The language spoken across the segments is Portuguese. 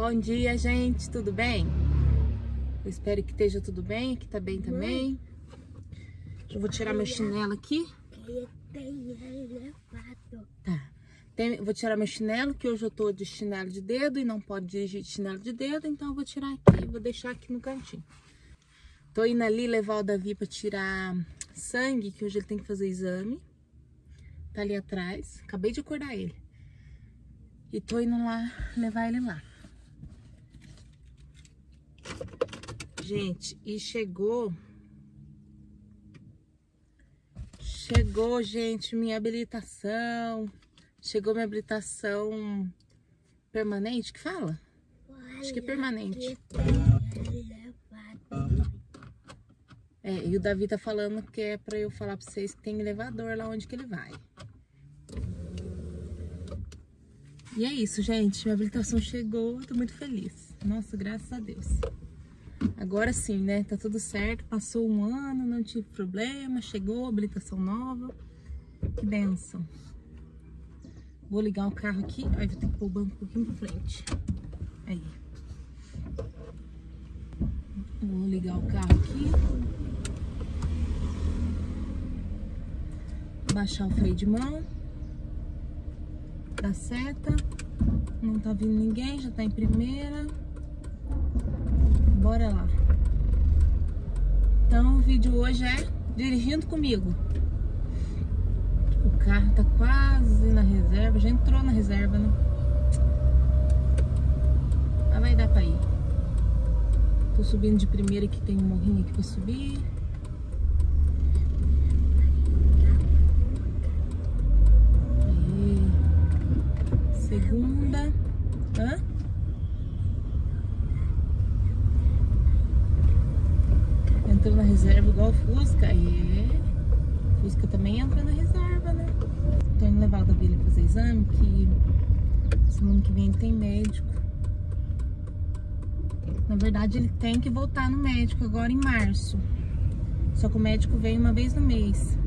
Bom dia, gente, tudo bem? Eu espero que esteja tudo bem, que tá bem também. Eu vou tirar meu chinelo aqui. Tá. Tem, vou tirar meu chinelo, que hoje eu tô de chinelo de dedo e não pode dirigir de chinelo de dedo, então eu vou tirar aqui, vou deixar aqui no cantinho. Tô indo ali levar o Davi pra tirar sangue, que hoje ele tem que fazer exame. Tá ali atrás. Acabei de acordar ele. E tô indo lá levar ele lá. Gente, e chegou... Chegou, gente, minha habilitação. Chegou minha habilitação permanente, que fala? Acho que é permanente. É, e o Davi tá falando que é pra eu falar pra vocês que tem elevador lá onde que ele vai. E é isso, gente. Minha habilitação chegou, tô muito feliz. Nossa, graças a Deus. Agora sim, né? Tá tudo certo. Passou um ano, não tive problema. Chegou habilitação nova. Que benção. Vou ligar o carro aqui. Aí vou ter que pôr o banco um pouquinho pra frente. Aí. Vou ligar o carro aqui. Baixar o freio de mão. Dar seta. Não tá vindo ninguém, já tá em primeira. Bora lá. Então o vídeo hoje é dirigindo comigo. O carro tá quase na reserva, já entrou na reserva, né? Mas vai dar pra ir. Tô subindo de primeira que tem um morrinho aqui pra subir. Aí. Segunda. Hã? Entrou na reserva igual o Fusca. E Fusca também entra na reserva, né? Tô indo levar o Davi fazer exame, que semana que vem ele tem médico. Na verdade, ele tem que voltar no médico agora em março. Só que o médico vem uma vez no mês.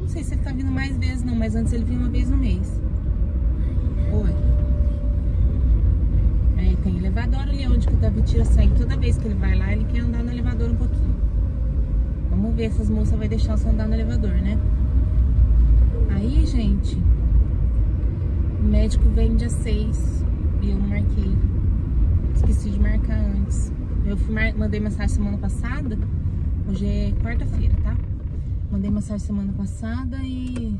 Não sei se ele tá vindo mais vezes não, mas antes ele vinha uma vez no mês. Oi. É, tem elevador ali onde que o Davi tira sangue. Toda vez que ele vai lá, ele quer andar no elevador um pouquinho. Vamos ver se as moças vai deixar você andar no elevador, né? Aí, gente, o médico vem dia 6 e eu não marquei. Esqueci de marcar antes. Eu fui mar... mandei mensagem semana passada. Hoje é quarta-feira, tá? Mandei mensagem semana passada e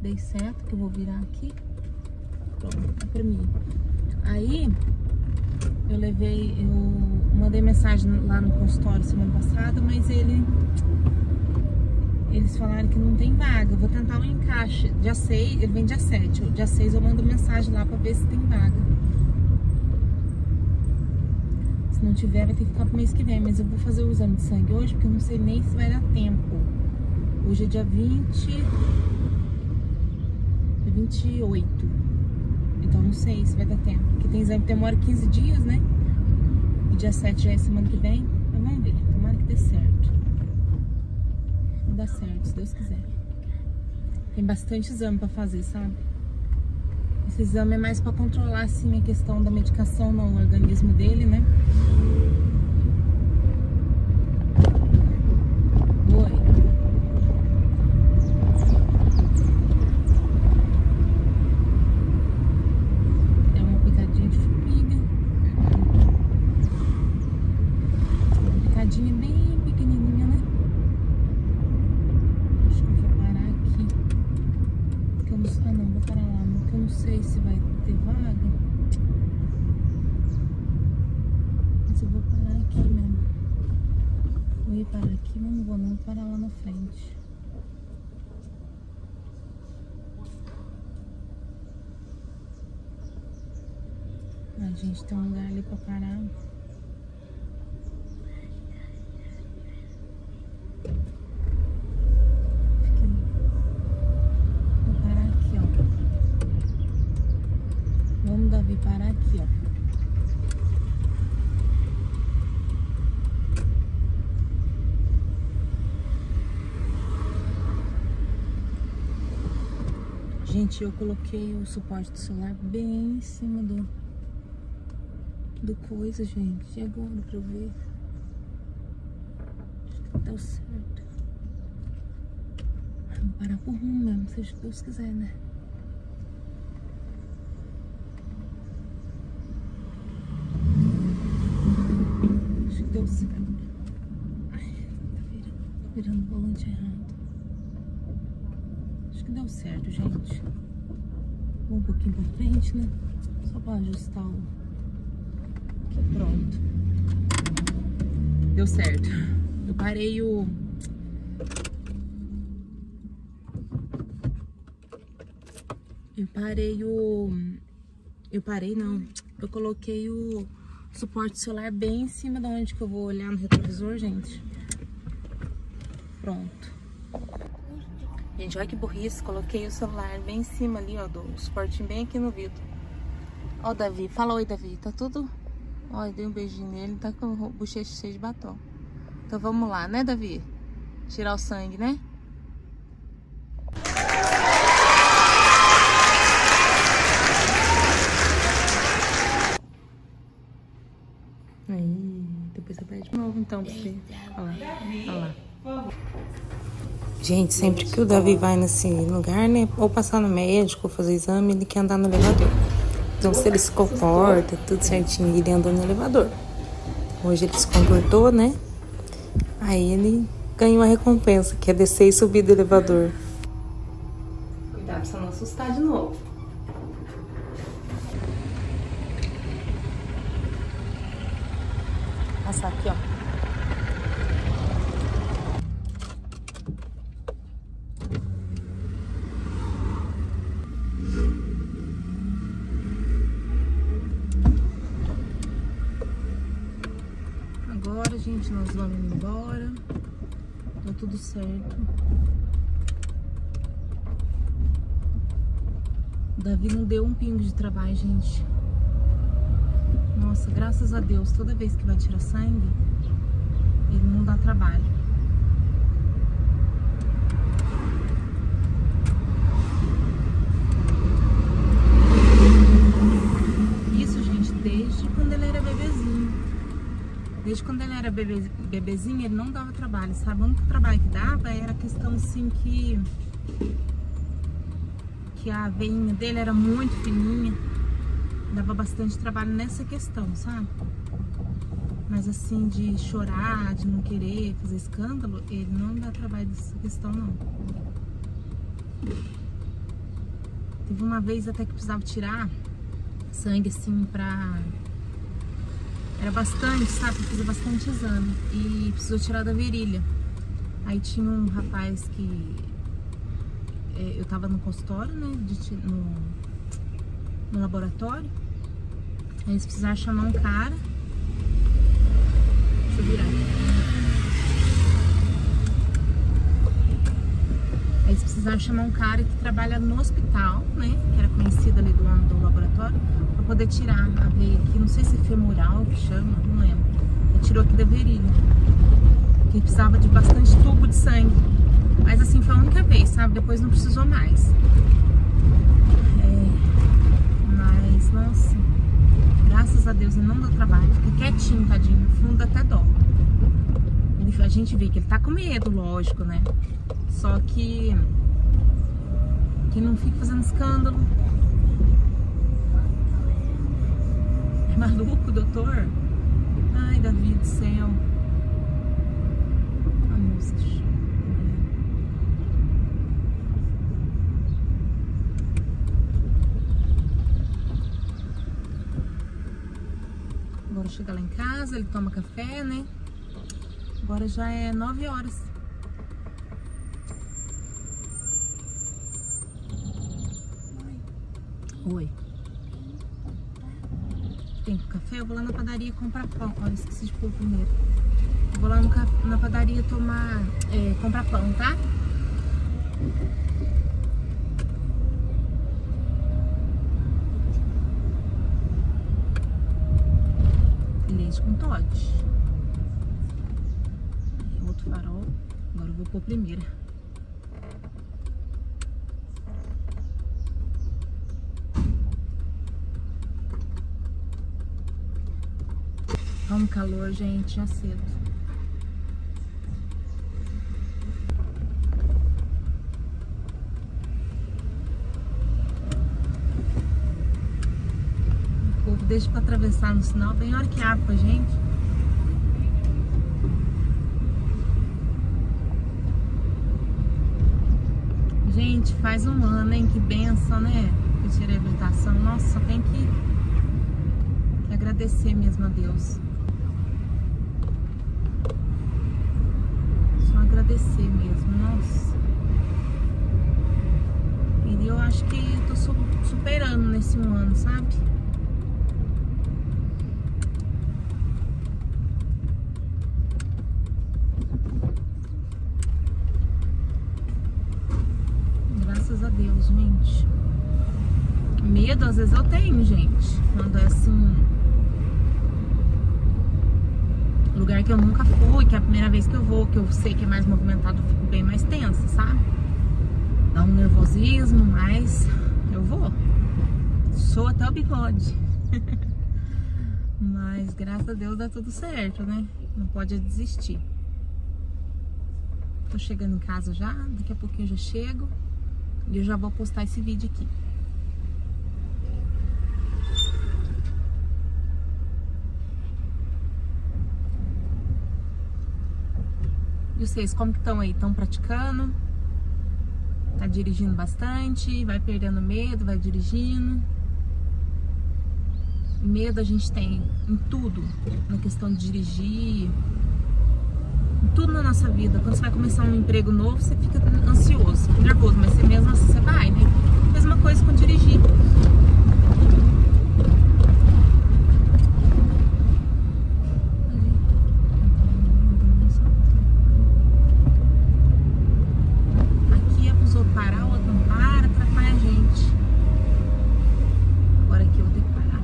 dei certo que eu vou virar aqui. Pronto, tá pra mim. Aí eu levei, eu mandei mensagem lá no consultório semana passada, mas ele eles falaram que não tem vaga. Vou tentar um encaixe. Dia 6, ele vem dia 7. Dia 6 eu mando mensagem lá pra ver se tem vaga. Se não tiver, vai ter que ficar pro mês que vem. Mas eu vou fazer o exame de sangue hoje, porque eu não sei nem se vai dar tempo. Hoje é dia 20. É 28. Então não sei se vai dar tempo. Porque tem exame que demora 15 dias, né? Dia 7 já é semana que vem. Mas vamos ver. Tomara que dê certo. Vai dar certo, se Deus quiser. Tem bastante exame pra fazer, sabe? Esse exame é mais pra controlar, assim, a questão da medicação no organismo dele, né? Oi. É uma picadinha de formiga. Uma picadinha bem pequenininha, né? Acho que eu vou parar aqui. Porque eu não, ah, não, vou parar lá. Porque eu não sei se vai ter vaga. Mas eu vou parar aqui mesmo. Eu ia parar aqui, mas não vou não. Vou parar lá na frente. A gente tem um lugar ali pra parar. Fica aí. Vou parar aqui, ó. Vamos, Davi, parar aqui, ó. Gente, eu coloquei o suporte do celular bem em cima do, do coisa, gente. E agora pra eu ver? Deu certo. Vou parar por rumo mesmo, seja o que Deus quiser, né? Acho que deu certo. Ai, tá virando, tá virando o volante errado. Deu certo, gente. Vou um pouquinho pra frente, né? Só pra ajustar o... Aqui, pronto. Deu certo. Eu parei o... Eu parei o... Eu parei, não. Eu coloquei o suporte solar bem em cima da onde que eu vou olhar no retrovisor, gente. Pronto. Gente, olha que burrice. Coloquei o celular bem em cima ali, ó, do suporte bem aqui no vidro. Ó, Davi. Fala oi, Davi. Tá tudo... Ó, dei um beijinho nele. Tá com o bochecha cheio de batom. Então vamos lá, né, Davi? Tirar o sangue, né? Aí, depois eu pede de novo então pra você. Olha lá, olha lá. Gente, sempre que o Davi vai nesse lugar, né? Ou passar no médico, ou fazer exame, ele quer andar no elevador. Então, se ele se comporta, tudo certinho, ele anda no elevador. Hoje ele se comportou, né? Aí ele ganha uma recompensa, que é descer e subir do elevador. Cuidado pra você não assustar de novo. Passar aqui, ó. Agora, gente, nós vamos embora. Tá tudo certo. O Davi não deu um pingo de trabalho, gente. Nossa, graças a Deus, toda vez que vai tirar sangue, ele não dá trabalho. Isso, gente, desde quando ele era bebezinho. Desde quando ele era bebe, bebezinho, ele não dava trabalho, sabe? O único trabalho que dava era a questão, assim, que... Que a veinha dele era muito fininha dava bastante trabalho nessa questão, sabe? Mas assim, de chorar, de não querer fazer escândalo, ele não dá trabalho dessa questão, não. Teve uma vez até que precisava tirar sangue, assim, pra... Era bastante, sabe? Fazer bastante exame. E precisou tirar da virilha. Aí tinha um rapaz que... É, eu tava no consultório, né? De, no, no laboratório. Aí eles precisaram chamar um cara. Deixa eu virar. Aí eles precisaram chamar um cara que trabalha no hospital, né? Que era conhecido ali do, do laboratório, pra poder tirar a veia aqui. Não sei se femoral que chama, não lembro. Ele tirou aqui da virilha. Que precisava de bastante tubo de sangue. Mas assim, foi a única vez, sabe? Depois não precisou mais. É... Mas, nossa graças a Deus ele não dá trabalho, fica quietinho, tadinho, no fundo até dó. A gente vê que ele tá com medo, lógico, né? Só que que não fica fazendo escândalo. É maluco, doutor? Ai, Davi do céu. A moça. Agora chega lá em casa, ele toma café, né? Agora já é 9 horas. Oi. Tem café? Eu vou lá na padaria comprar pão. Olha, esqueci de pôr primeiro. Eu vou lá no, na padaria tomar, é, comprar pão, tá? leite com Todd. Outro farol. Agora eu vou pôr primeira. Tá um calor, gente, já cedo. O povo deixa pra atravessar no sinal, bem hora que abre pra gente. Gente, faz um ano, hein? Que benção, né? Que eu tirei a habilitação. Nossa, só tem que, que agradecer mesmo a Deus. Agradecer mesmo, nossa. E eu acho que eu tô su- superando nesse um ano, sabe? Graças a Deus, gente. Medo às vezes eu tenho, gente. Quando é assim. Lugar que eu nunca fui, que é a primeira vez que eu vou, que eu sei que é mais movimentado, eu fico bem mais tensa, sabe? Dá um nervosismo, mas eu vou. Sou até o bigode. mas graças a Deus dá tudo certo, né? Não pode desistir. Tô chegando em casa já, daqui a pouquinho já chego. E eu já vou postar esse vídeo aqui. Vocês, como que estão aí? Estão praticando? Tá dirigindo bastante? Vai perdendo medo? Vai dirigindo? Medo a gente tem em tudo, na questão de dirigir, em tudo na nossa vida. Quando você vai começar um emprego novo, você fica ansioso, nervoso, mas você mesmo assim você vai, né? Mesma coisa com dirigir. Aqui é pros outros parar, o outro não para, atrapalha a gente. Agora aqui eu vou ter que parar.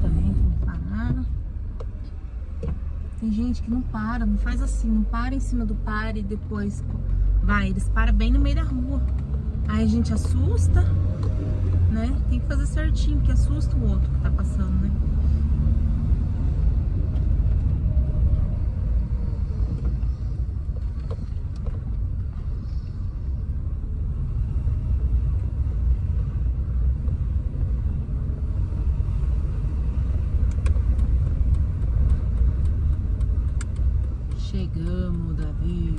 também não pararam. Tem gente que não para, não faz assim, não para em cima do pare e depois vai, eles param bem no meio da rua. Aí a gente assusta, né? Tem que fazer certinho, porque assusta o outro que tá passando, né? Chegamos, Davi.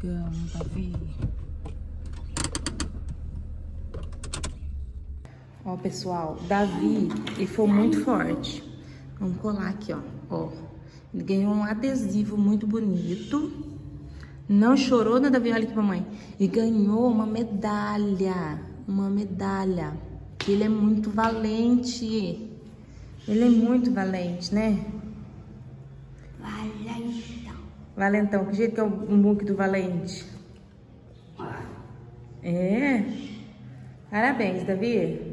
Chegamos, Davi. Ó, pessoal, Davi, ele foi muito forte. Vamos colar aqui, ó. ó. Ele ganhou um adesivo muito bonito. Não chorou, né, Davi? Olha aqui, mamãe. E ganhou uma medalha. Uma medalha. Ele é muito valente. Ele é muito valente, né? Valentão. Que jeito que é o book do Valente? É? Parabéns, Davi.